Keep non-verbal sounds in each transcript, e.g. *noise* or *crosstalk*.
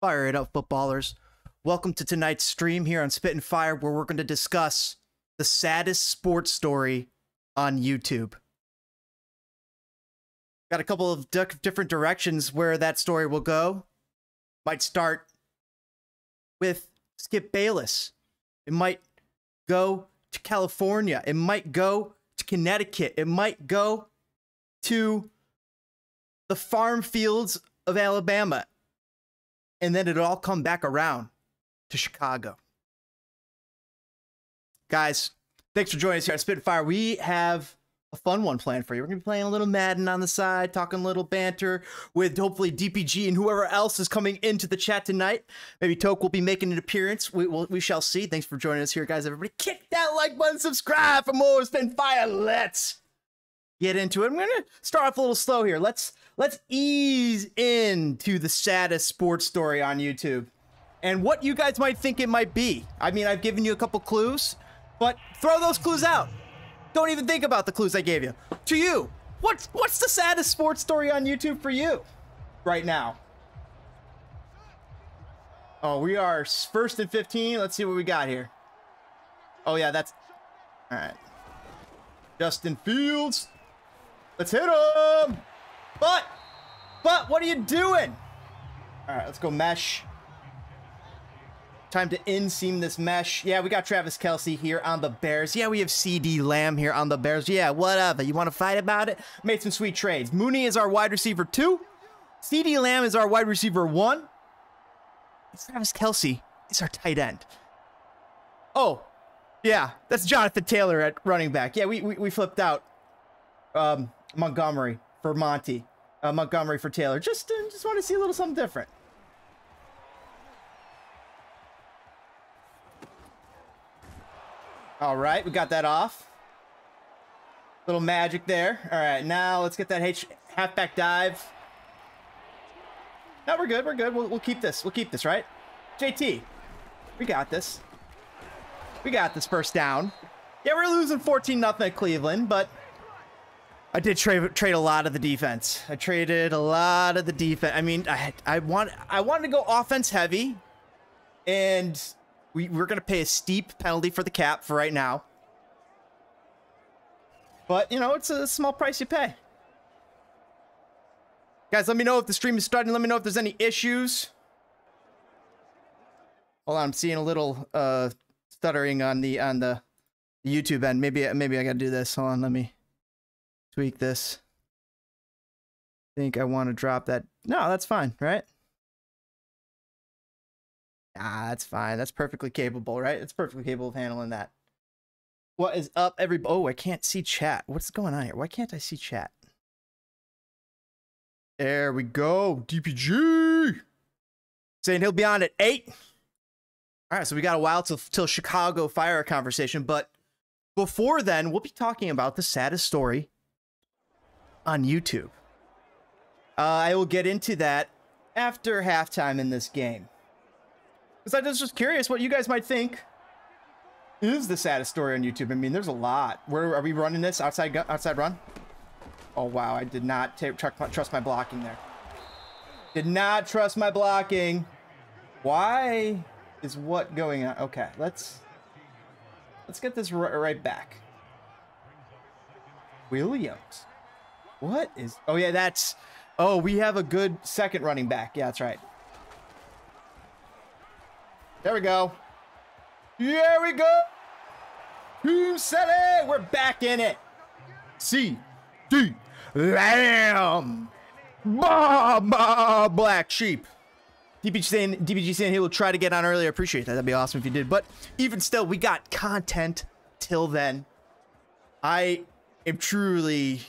Fire it up, footballers. Welcome to tonight's stream here on Spitting Fire, where we're going to discuss the saddest sports story on YouTube. Got a couple of di- different directions where that story will go. Might start with Skip Bayless. It might go to California. It might go to Connecticut. It might go to the farm fields of Alabama. And then it'll all come back around to Chicago. Guys, thanks for joining us here at Spitfire. We have a fun one planned for you. We're to be playing a little Madden on the side, talking a little banter with hopefully DPG and whoever else is coming into the chat tonight. Maybe Toke will be making an appearance. We, will, we shall see. Thanks for joining us here, guys. Everybody, kick that like button, subscribe for more Spitfire. Let's get into it. I'm to start off a little slow here. Let's let's ease into the saddest sports story on YouTube and what you guys might think it might be. I mean, I've given you a couple clues, but throw those clues out. Don't even think about the clues I gave you. To you, what's what's the saddest sports story on YouTube for you right now? Oh, we are first and 15. Let's see what we got here. Oh yeah, that's all right. Justin Fields. Let's hit him. But, but what are you doing? All right, let's go mesh. Time to inseam this mesh. Yeah, we got Travis Kelce here on the Bears. Yeah, we have CeeDee Lamb here on the Bears. Yeah, whatever. You want to fight about it? Made some sweet trades. Mooney is our wide receiver two. CeeDee Lamb is our wide receiver one. It's Travis Kelce is our tight end. Oh, yeah, that's Jonathan Taylor at running back. Yeah, we, we, we flipped out um, Montgomery for Monty. Uh, Montgomery for Taylor. Just, uh, just want to see a little something different. All right, we got that off. Little magic there. All right, now let's get that H halfback dive. No, we're good. We're good. We'll, we'll keep this. We'll keep this, right? JT, we got this. We got this first down. Yeah, we're losing 14 nothing at Cleveland, but I did trade trade a lot of the defense. I traded a lot of the defense. I mean, I I want I wanted to go offense heavy, and we, we're going to pay a steep penalty for the cap for right now. But, you know, it's a small price you pay. Guys, let me know if the stream is starting. Let me know if there's any issues. Hold on, I'm seeing a little uh, stuttering on the on the YouTube end. Maybe maybe I got to do this. Hold on, let me tweak this. I think I want to drop that. No, that's fine, right? Ah, that's fine. That's perfectly capable, right? It's perfectly capable of handling that. What is up, every? Oh, I can't see chat. What's going on here? Why can't I see chat? There we go. DPG saying he'll be on at eight. All right, so we got a while till, till Chicago fire conversation, but before then, we'll be talking about the saddest story on YouTube. Uh, I will get into that after halftime in this game. Because I was just curious what you guys might think is the saddest story on YouTube. I mean, there's a lot. Where are we running this? Outside outside run? Oh, wow. I did not trust my blocking there. Did not trust my blocking. Why is what going on? Okay, let's let's get this right back. Williams. What is... Oh, yeah, that's... Oh, we have a good second running back. Yeah, that's right. There we go. Here we go. Team City. We're back in it. C D Lamb. Bah, black sheep. DPG saying DPG saying he will try to get on earlier. Appreciate that. That'd be awesome if you did. But even still, we got content till then. I am truly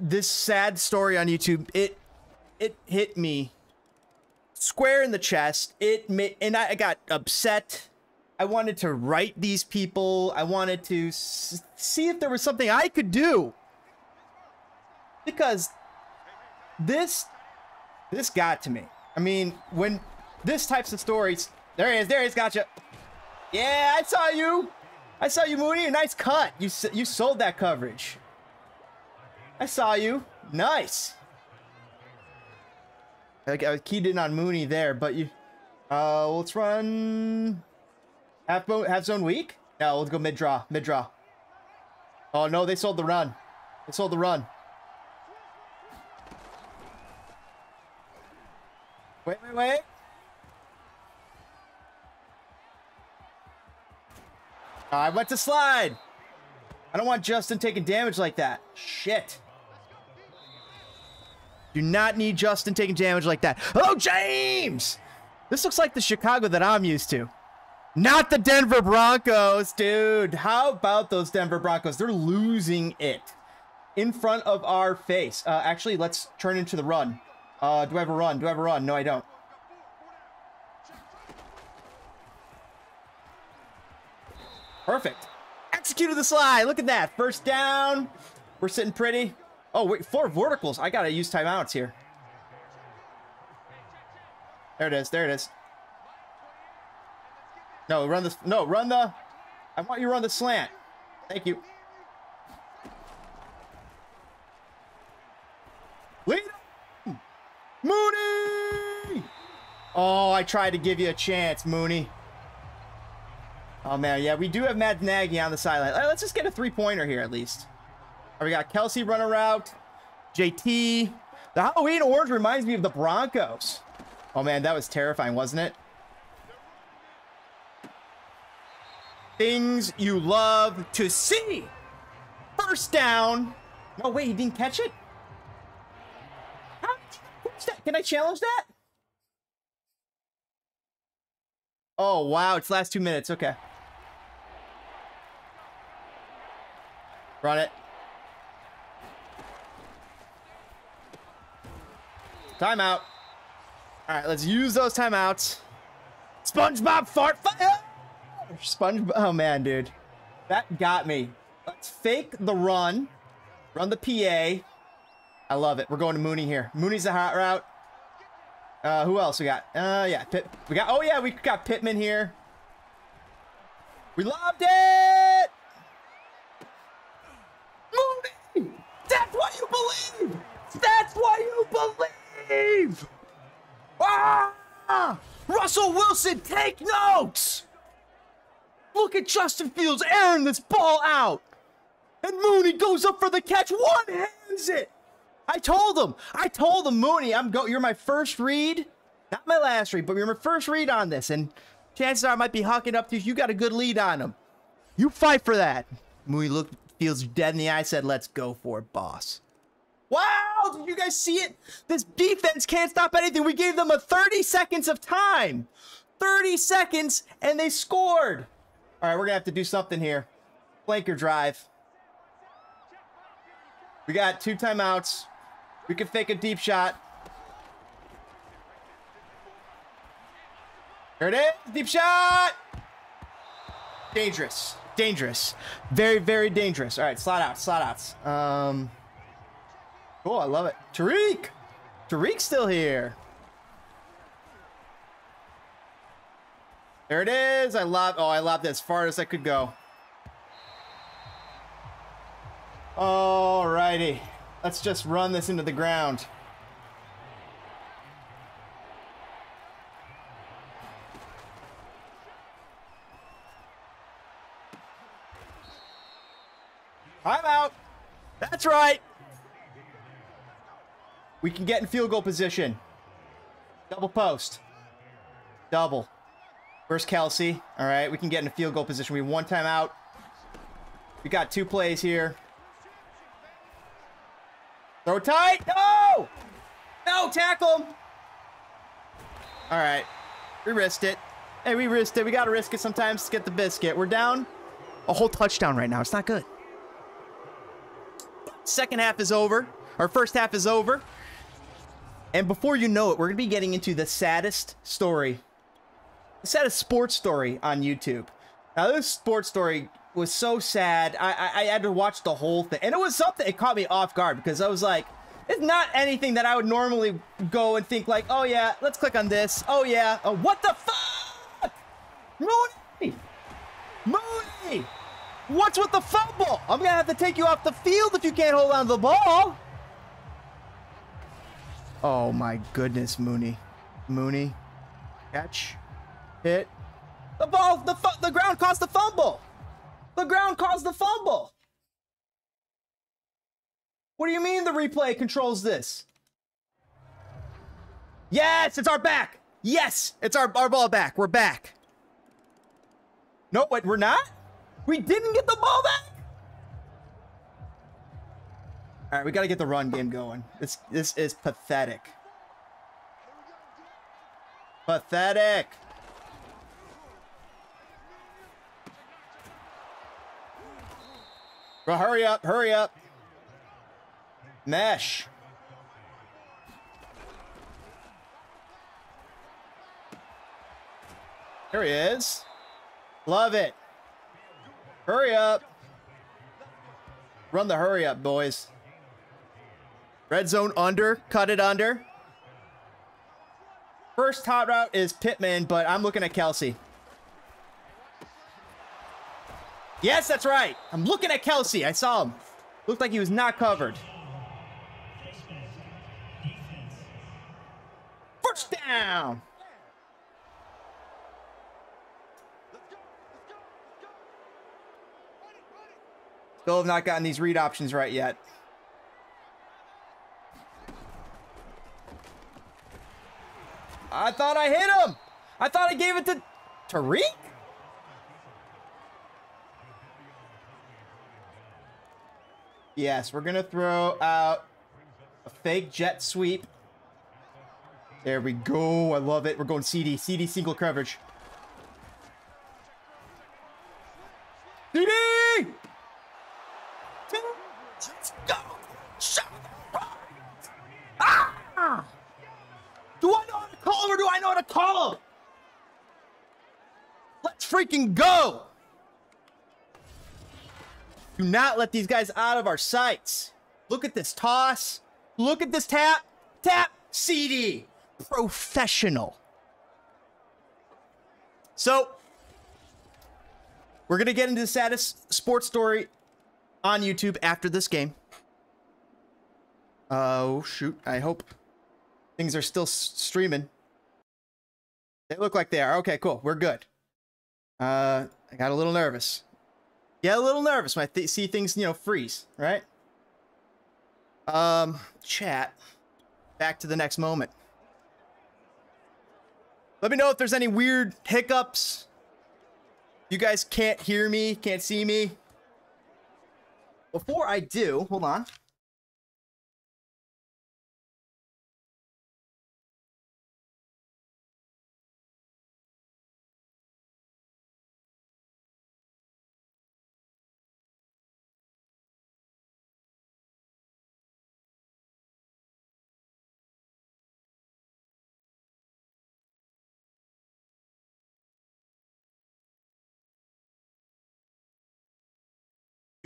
this sad story on YouTube. It it hit me square in the chest. It made, and I, got upset. I wanted to write these people. I wanted to see if there was something I could do. Because this, this got to me. I mean, when this types of stories, there he is, there he is, gotcha. Yeah, I saw you. I saw you, Mooney. A nice cut. You you sold that coverage. I saw you. Nice. I keyed in on Mooney there, but you. Uh, let's run half half zone weak. No, let's go mid draw, mid draw. Oh no, they sold the run. They sold the run. Wait, wait, wait. I went to slide. I don't want Justin taking damage like that. Shit. Do not need Justin taking damage like that. Oh, James! This looks like the Chicago that I'm used to. Not the Denver Broncos, dude. How about those Denver Broncos? They're losing it in front of our face. Uh, actually, let's turn into the run. Uh, do I have a run? Do I have a run? No, I don't. Perfect. Executed the slide. Look at that. First down. We're sitting pretty. Oh, wait. Four verticals. I got to use timeouts here. There it is. There it is. No, run the... No, run the. I want you to run the slant. Thank you. Lead. Mooney! Oh, I tried to give you a chance, Mooney. Oh, man. Yeah, we do have Matt Nagy on the sideline. Let's just get a three-pointer here at least. We got Kelce running route. JT. The Halloween orange reminds me of the Broncos. Oh, man, that was terrifying, wasn't it? Things you love to see. First down. No, wait, he didn't catch it? Can I challenge that? Oh, wow. It's last two minutes. Okay. Run it. Timeout. All right, let's use those timeouts. SpongeBob fart fire. Sponge. Oh man, dude, that got me. Let's fake the run. Run the PA. I love it. We're going to Mooney here. Mooney's the hot route. Uh, who else we got? Uh, yeah. We got. Oh yeah, we got Pittman here. We loved it. Mooney. That's what you believe. That's what you believe. Ah! Russell Wilson, take notes! Look at Justin Fields airing this ball out. And Mooney goes up for the catch, one hands it. I told him, I told him, Mooney, I'm go. You're my first read, not my last read, but you're my first read on this, and chances are I might be hawking up to you. You got a good lead on him. You fight for that. Mooney looked Fields dead in the eye, said, "Let's go for it, boss." Wow, did you guys see it? This defense can't stop anything. We gave them a 30 seconds of time. 30 seconds, and they scored. All right, we're going to have to do something here. Flanker drive. We got two timeouts. We can fake a deep shot. There it is. Deep shot. Dangerous. Dangerous. Very, very dangerous. All right, slot out, slot outs. Um... Cool, I love it. Tariq! Tariq's still here. There it is. I love, oh, I love as far as I could go. Alrighty. Let's just run this into the ground. I'm out. That's right. We can get in field goal position. Double post. Double. Where's Kelce? All right, we can get in a field goal position. We have one time out. We got two plays here. Throw tight. No! No, tackle him. All right. We risked it. Hey, we risked it. We got to risk it sometimes to get the biscuit. We're down a whole touchdown right now. It's not good. Second half is over. Our first half is over. And before you know it, we're going to be getting into the saddest story, the saddest sports story on YouTube. Now, this sports story was so sad. I, I, I had to watch the whole thing. And it was something, it caught me off guard because I was like, it's not anything that I would normally go and think like, oh yeah, let's click on this. Oh yeah. Oh, what the fuck? Mooney! Mooney! What's with the fumble? I'm to have to take you off the field if you can't hold on to the ball. Oh my goodness, Mooney. Mooney. Catch. Hit. The ball, the, the ground caused the fumble. The ground caused the fumble. What do you mean the replay controls this? Yes, it's our back. Yes, it's our, our ball back. We're back. No, wait, we're not? We didn't get the ball back? All right, we got to get the run game going. This this is pathetic. Pathetic. Bro, hurry up, hurry up. Mesh. There he is. Love it. Hurry up. Run the hurry up, boys. Red zone under. Cut it under. First hot route is Pittman, but I'm looking at Kelce. Yes, that's right. I'm looking at Kelce. I saw him. Looked like he was not covered. First down. Still have not gotten these read options right yet. I thought I hit him. I thought I gave it to Tariq. Yes, we're going to throw out a fake jet sweep. There we go. I love it. We're going CeeDee. CeeDee single coverage. CeeDee! Let's go! Ah! Do I know how to call him or do I know how to call him? Let's freaking go! Do not let these guys out of our sights. Look at this toss. Look at this tap. Tap. CeeDee. Professional. So, we're going to get into the saddest sports story on YouTube after this game. Oh, shoot. I hope things are still streaming. They look like they are. Okay, cool. We're good. Uh, I got a little nervous. Get a little nervous when I th see things, you know, freeze, right? Um, chat. Back to the next moment. Let me know if there's any weird hiccups. You guys can't hear me, can't see me. Before I do, hold on.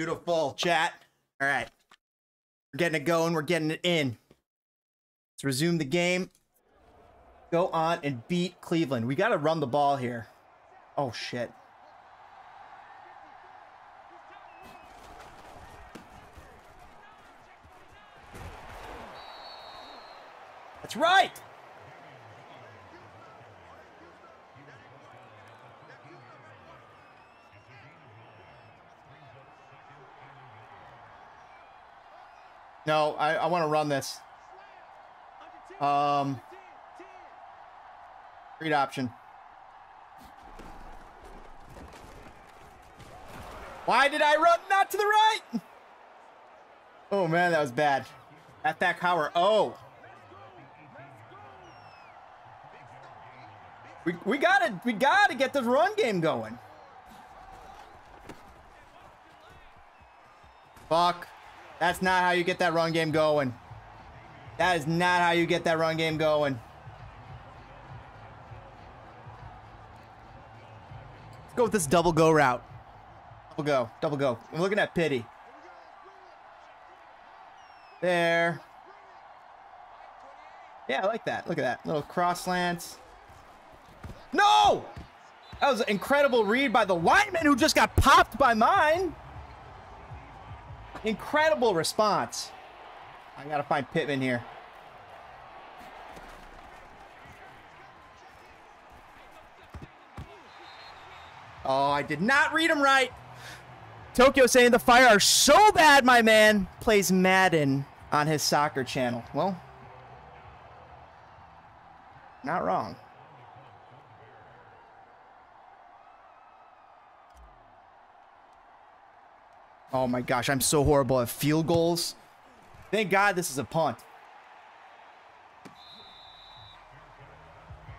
Beautiful chat. All right. We're getting it going. We're getting it in. Let's resume the game. Go on and beat Cleveland. We got to run the ball here. Oh, shit. That's right. No, I, I want to run this. Um, read option. Why did I run not to the right? Oh man, that was bad. At that power. Oh. We, we gotta we gotta get this run game going. Fuck. That's not how you get that run game going. That is not how you get that run game going. Let's go with this double go route. Double go. Double go. I'm looking at Pity. There. Yeah, I like that. Look at that. Little cross lance. No! That was an incredible read by the lineman who just got popped by mine. Incredible response. I got to find Pittman here. Oh, I did not read him right. Tokyo saying the fire are so bad, my man. Plays Madden on his soccer channel. Well, not wrong. Oh my gosh, I'm so horrible at field goals. Thank God this is a punt.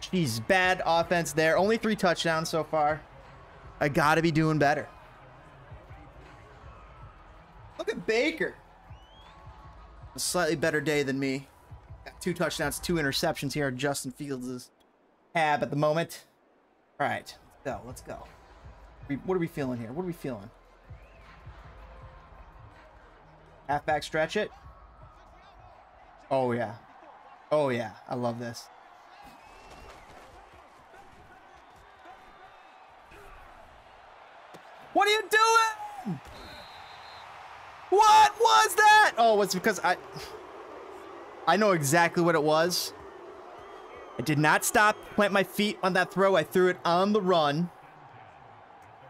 Jeez, bad offense there. Only three touchdowns so far. I gotta be doing better. Look at Baker. A slightly better day than me. Got two touchdowns, two interceptions here. Justin Fields' tab at the moment. All right, let's go. Let's go. What are we feeling here? What are we feeling? Halfback stretch it. Oh, yeah. Oh, yeah. I love this. What are you doing? What was that? Oh, it's because I... I know exactly what it was. I did not stop, plant my feet on that throw. I threw it on the run.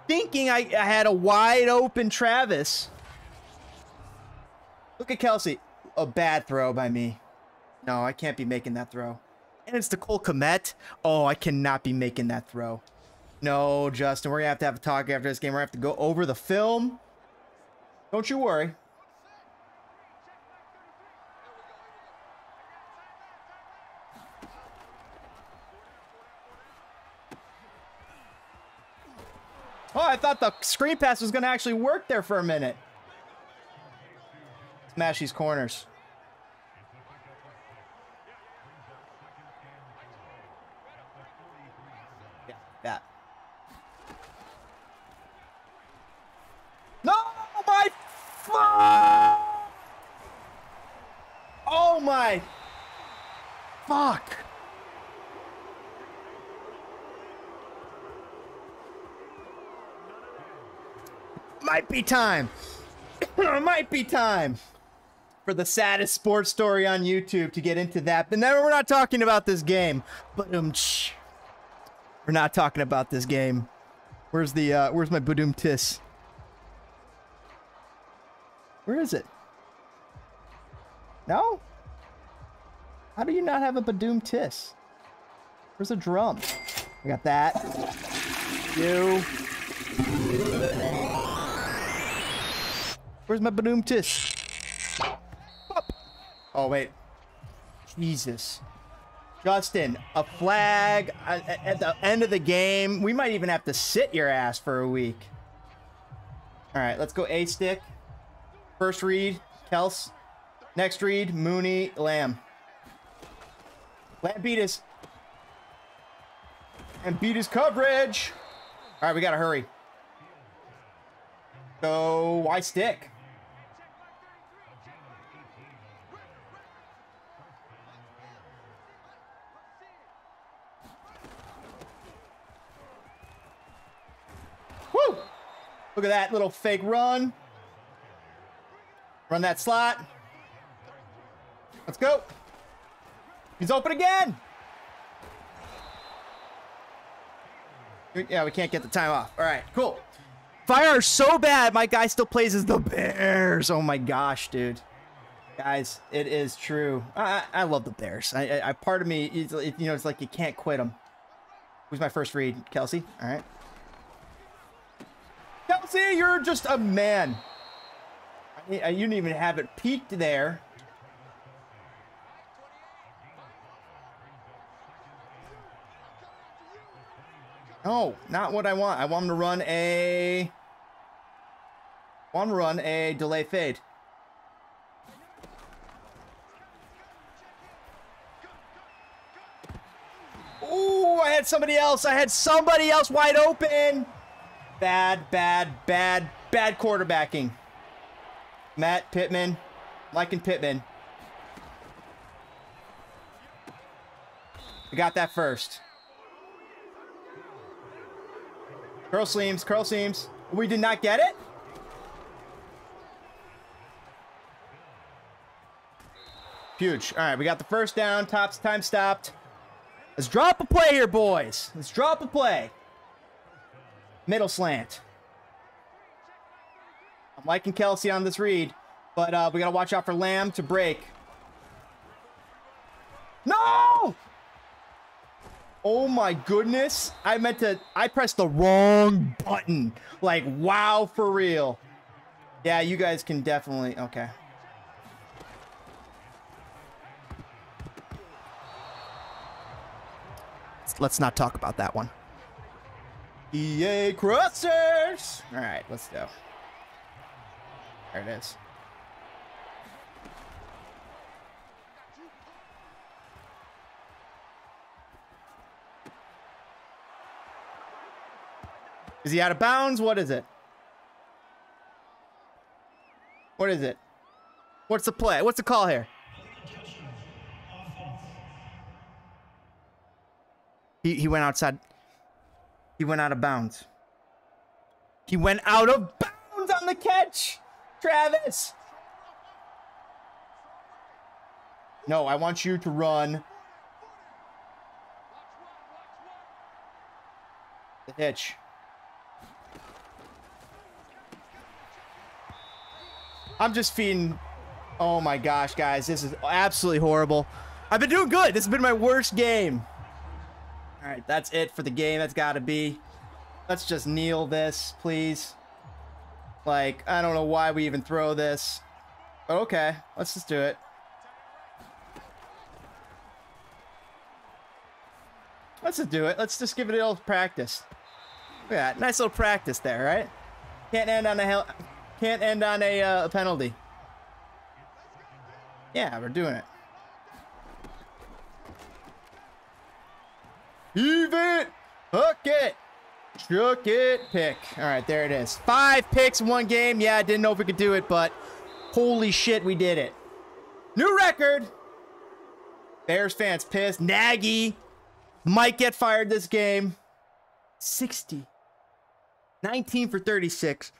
Thinking I, I had a wide open Travis. Look at Kelce. A bad throw by me. No, I can't be making that throw. And it's the Cole Kmet. Oh, I cannot be making that throw. No, Justin, we're going to have to have a talk after this game. We're going to have to go over the film. Don't you worry. Oh, I thought the screen pass was going to actually work there for a minute. Smash these corners. Yeah, that. No, my fuck! Oh my fuck! Might be time. *coughs* Might be time for the saddest sports story on YouTube to get into that. But now we're not talking about this game. But um, we're not talking about this game. Where's the uh, where's my Badum Tiss? Where is it? No? How do you not have a Badum Tiss? Where's a drum? I got that. You. Where's my Badum Tiss? Oh, wait. Jesus. Justin, a flag at the end of the game. We might even have to sit your ass for a week. All right, let's go A stick. First read, Kels. Next read, Mooney, Lamb. Lamb beat us. And beat his coverage. All right, we got to hurry. So, why stick? Look at that little fake run. Run that slot. Let's go. He's open again. Yeah, we can't get the time off. All right, cool. Fire so bad, my guy still plays as the Bears. Oh my gosh, dude. Guys, it is true. I, I love the Bears. I, I, part of me, you know, it's like you can't quit them. Who's my first read? Kelce? All right. Kelce, you're just a man. You didn't even have it peaked there. No, not what I want. I want him to run a... I want him to run a delay fade. Ooh, I had somebody else. I had somebody else wide open. Bad, bad, bad, bad quarterbacking. Matt Pittman, liking Pittman. We got that first. Curl seams, curl seams. We did not get it? Huge. All right, we got the first down. Tops time stopped. Let's drop a play here, boys. Let's drop a play. Middle slant. I'm liking Kelce on this read, but uh, we got to watch out for Lamb to break. No! Oh my goodness. I meant to, I pressed the wrong button. Like, wow, for real. Yeah, you guys can definitely, okay. Let's not talk about that one. EA Crossers! All right, let's go. There it is. Is he out of bounds? What is it? What is it? What's the play? What's the call here? He, he went outside. He went out of bounds. He went out of bounds on the catch. Travis. No, I want you to run. The hitch. I'm just feeding. Oh my gosh, guys. This is absolutely horrible. I've been doing good. This has been my worst game. All right, that's it for the game. That's got to be. Let's just kneel this, please. Like, I don't know why we even throw this. But okay, let's just do it. Let's just do it. Let's just give it a little practice. Look at that. Nice little practice there, right? Can't end on a hell can't end on a, uh, penalty. Yeah, we're doing it. Heave it! Hook it! Shook it! Pick. All right, there it is. Five picks one game. Yeah, I didn't know if we could do it, but holy shit, we did it. New record! Bears fans pissed. Nagy might get fired this game. 60. 19 for 36.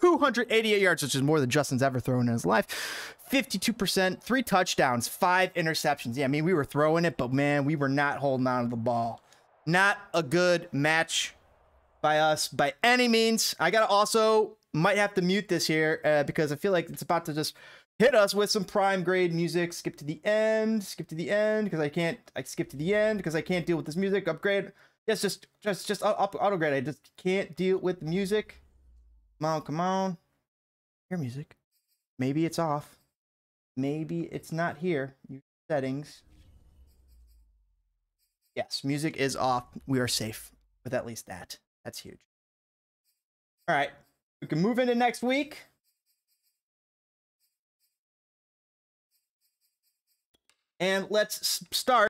288 yards, which is more than Justin's ever thrown in his life. 52%, three touchdowns, five interceptions. Yeah, I mean, we were throwing it, but man, we were not holding on to the ball. Not a good match by us by any means. I got to also might have to mute this here uh, because I feel like it's about to just hit us with some prime grade music. Skip to the end, skip to the end because I can't. I skip to the end because I can't deal with this music. Upgrade. Yes, just just just auto grade. I just can't deal with the music. Come on, come on. Hear music. Maybe it's off. Maybe it's not here. Settings. Yes, music is off. We are safe with at least that. That's huge. All right. We can move into next week. And let's start.